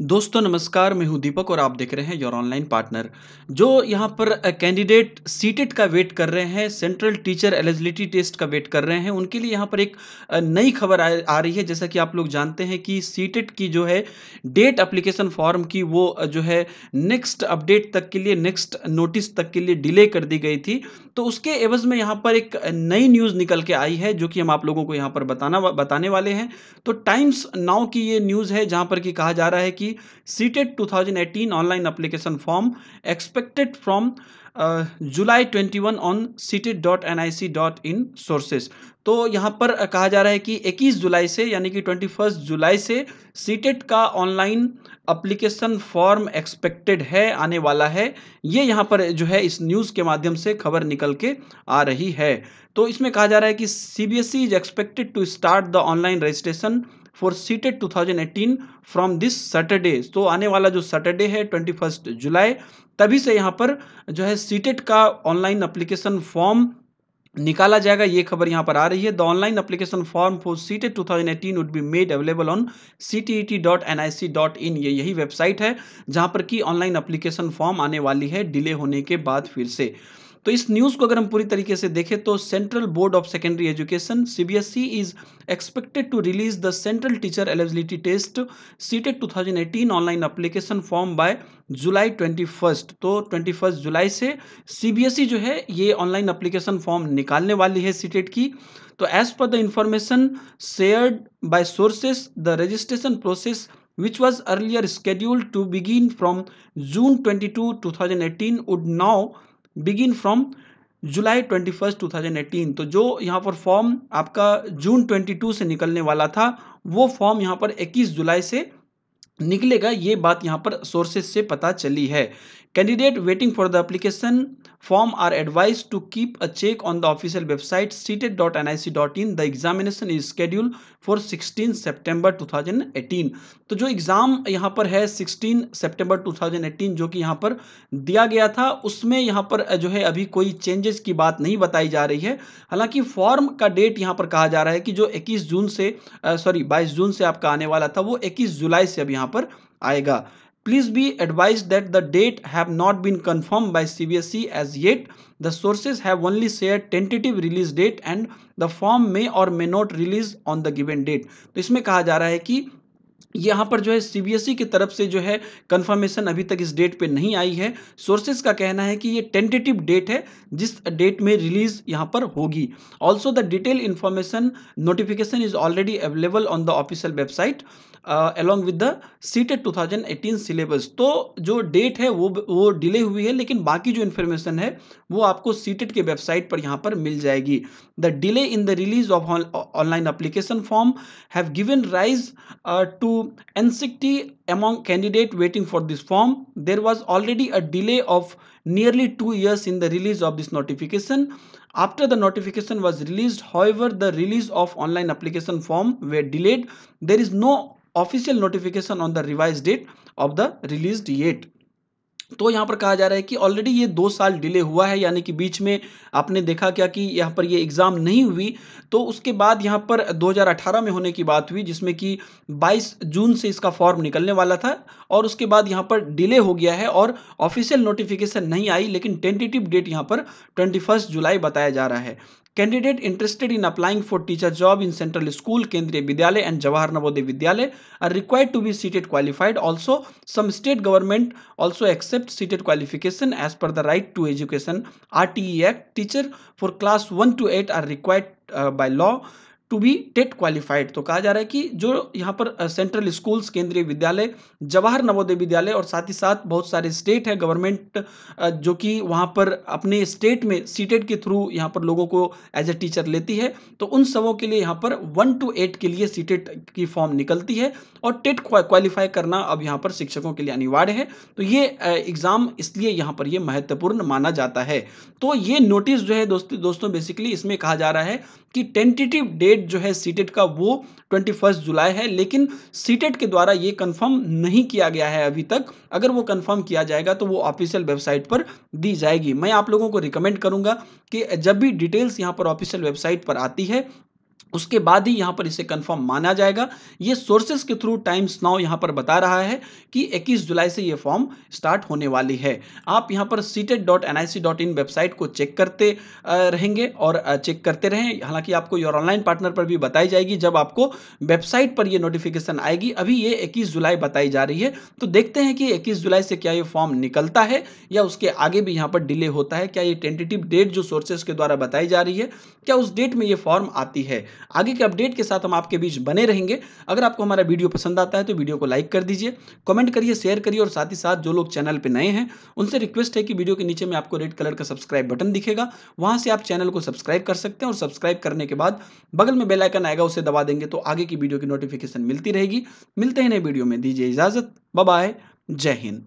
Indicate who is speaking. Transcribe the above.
Speaker 1: दोस्तों नमस्कार, मैं हूँ दीपक और आप देख रहे हैं योर ऑनलाइन पार्टनर। जो यहाँ पर कैंडिडेट सीटेट का वेट कर रहे हैं, सेंट्रल टीचर एलिजिबिलिटी टेस्ट का वेट कर रहे हैं, उनके लिए यहाँ पर एक नई खबर आ रही है। जैसा कि आप लोग जानते हैं कि सीटेट की जो है डेट अप्लीकेशन फॉर्म की वो जो है नेक्स्ट अपडेट तक के लिए, नेक्स्ट नोटिस तक के लिए डिले कर दी गई थी। तो उसके एवज़ में यहाँ पर एक नई न्यूज़ निकल के आई है, जो कि हम आप लोगों को यहाँ पर बताना बताने वाले हैं। तो टाइम्स नाउ की ये न्यूज़ है, जहाँ पर कि कहा जा रहा है कि CTET 2018 online application form expected from July 21 on सीटेट.nic.in sources. तो यहाँ पर कहा जा रहा है कि 21 जुलाई से यानी कि 21 जुलाई से सीटेट का ऑनलाइन एप्लीकेशन फॉर्म एक्सपेक्टेड है, आने वाला है। ये यहाँ पर जो है इस न्यूज़ के माध्यम से खबर निकल के आ रही है। तो इसमें कहा जा रहा है कि C B S CBSE is expected to start the online registration for CTET 2018 from this Saturday तो आने वाला जो सैटरडे है 21 जुलाई तभी से यहाँ पर जो है सीटेट का ऑनलाइन अप्लीकेशन फॉर्म निकाला जाएगा। ये खबर यहाँ पर आ रही है। The online application form for CTET 2018 would be made available on ctet.nic.in ये यही वेबसाइट है, जहाँ पर कि ऑनलाइन अप्लीकेशन फॉर्म आने वाली है डिले होने के बाद फिर से। तो इस न्यूज़ को अगर हम पूरी तरीके से देखें तो Central Board of Secondary Education CBSE is expected to release the Central Teacher Eligibility Test CTET 2018 online application form by July 21 तो 21 जुलाई से सीबीएसई जो है ये ऑनलाइन एप्लीकेशन फॉर्म निकालने वाली है सीटेट की। तो as per the information shared by sources the registration process which was earlier scheduled to begin from June 22, 2018 would now begin from July twenty first, two thousand eighteen. तो जो यहाँ पर form आपका जून ट्वेंटी टू से निकलने वाला था, वो फॉर्म यहाँ पर इक्कीस जुलाई से निकलेगा, ये बात यहाँ पर सोर्सेज से पता चली है। Candidate waiting for the application form are advise to keep a check on the official website CTET dot N I C dot in the examination is schedule for sixteen September two thousand eighteen तो जो exam यहाँ पर है sixteen September two thousand eighteen जो कि यहाँ पर दिया गया था, उसमें यहाँ पर, जो है, अभी कोई चेंजेस की बात नहीं बताई जा रही है। हालाँकि फॉर्म का डेट यहाँ पर कहा जा रहा है कि जो 21 जून से सॉरी 22 जून से आपका आने वाला था, वो 21 जुलाई से अब यहाँ यहाँ पर आएगा। Please be advise that the date have not been confirm by C B S E as yet the sources have only share tentative release date and the form may or may not release on the given date तो इसमें कहा जा रहा है कि यहाँ पर जो है सीबीएसई की तरफ़ से जो है कंफर्मेशन अभी तक इस डेट पे नहीं आई है। सोर्सेज का कहना है कि ये टेंटेटिव डेट है, जिस डेट में रिलीज़ यहाँ पर होगी। Also the detail information notification is already available on the official website along with the CTET 2018 syllabus तो जो डेट है, वो वो डिले हुई है, लेकिन बाकी जो इन्फॉर्मेशन है, वो आपको सीटेड के वेबसाइट पर यहाँ पर मिल जाएगी। The delay in the release of online application form have given rise to anxiety among candidate waiting for this form. There was already a delay of nearly two years in the release of this notification. After the notification was released however the release of online application form were delayed. There is no official notification on the revised date of the released yet तो यहाँ पर कहा जा रहा है कि already ये दो साल डिले हुआ है, यानी कि बीच में आपने देखा क्या कि यहाँ पर ये एग्ज़ाम नहीं हुई। तो उसके बाद यहाँ पर 2018 में होने की बात हुई, जिसमें कि 22 जून से इसका फॉर्म निकलने वाला था और उसके बाद यहाँ पर डिले हो गया है और ऑफिशियल नोटिफिकेशन नहीं आई, लेकिन टेंटेटिव डेट यहाँ पर ट्वेंटी जुलाई बताया जा रहा है। Candidate interested in applying for teacher job in Central School, Kendriya Vidyalaya and Jawahar Navodaya Vidyalaya are required to be seated qualified. Also, some state government also accept seated qualification as per the Right to Education RTE Act. Teacher for class 1 to 8 are required uh, by law to be TET qualified तो कहा जा रहा है कि जो यहाँ पर central schools केंद्रीय विद्यालय, जवाहर नवोदय विद्यालय और साथ ही साथ बहुत सारे स्टेट है गवर्नमेंट जो कि वहाँ पर अपने स्टेट में सीटेड के थ्रू यहाँ पर लोगों को एज ए टीचर लेती है तो उन सबों के लिए यहाँ पर वन टू एट के लिए सीटेड की फॉर्म निकलती है और टेट क्वालिफाई करना अब यहाँ पर शिक्षकों के लिए अनिवार्य है। तो ये एग्ज़ाम इसलिए यहाँ पर ये महत्वपूर्ण माना जाता है। तो ये नोटिस जो है दोस्तों दोस्तों बेसिकली इसमें कहा जा रहा है कि टेंटेटिव डेट जो है सीटेट का वो ट्वेंटी जुलाई है, लेकिन सीटेट के द्वारा ये कंफर्म नहीं किया गया है अभी तक। अगर वो कंफर्म किया जाएगा तो वो ऑफिशियल वेबसाइट पर दी जाएगी। मैं आप लोगों को रिकमेंड करूँगा कि जब भी डिटेल्स यहाँ पर ऑफिशियल वेबसाइट पर आती है उसके बाद ही यहाँ पर इसे कंफर्म माना जाएगा। ये सोर्सेस के थ्रू टाइम्स नाउ यहाँ पर बता रहा है कि 21 जुलाई से ये फॉर्म स्टार्ट होने वाली है। आप यहाँ पर CTET dot N I C dot in website को चेक करते रहेंगे और चेक करते रहें। हालाँकि आपको योर ऑनलाइन पार्टनर पर भी बताई जाएगी जब आपको वेबसाइट पर ये नोटिफिकेशन आएगी। अभी ये इक्कीस जुलाई बताई जा रही है। तो देखते हैं कि इक्कीस जुलाई से क्या ये फॉर्म निकलता है या उसके आगे भी यहाँ पर डिले होता है। क्या ये टेंटेटिव डेट जो सोर्सेज के द्वारा बताई जा रही है, क्या उस डेट में ये फॉर्म आती है? आगे के अपडेट के साथ हम आपके बीच बने रहेंगे। अगर आपको हमारा वीडियो पसंद आता है तो वीडियो को लाइक कर दीजिए, कमेंट करिए, शेयर करिए और साथ ही साथ जो लोग चैनल पर नए हैं, उनसे रिक्वेस्ट है कि वीडियो के नीचे में आपको रेड कलर का सब्सक्राइब बटन दिखेगा। वहाँ से आप चैनल को सब्सक्राइब कर सकते हैं और सब्सक्राइब करने के बाद बगल में बेलाइकन आएगा, उसे दबा देंगे तो आगे की वीडियो की नोटिफिकेशन मिलती रहेगी। मिलते हैं नए वीडियो में। दीजिए इजाज़त। बाय जय हिंद।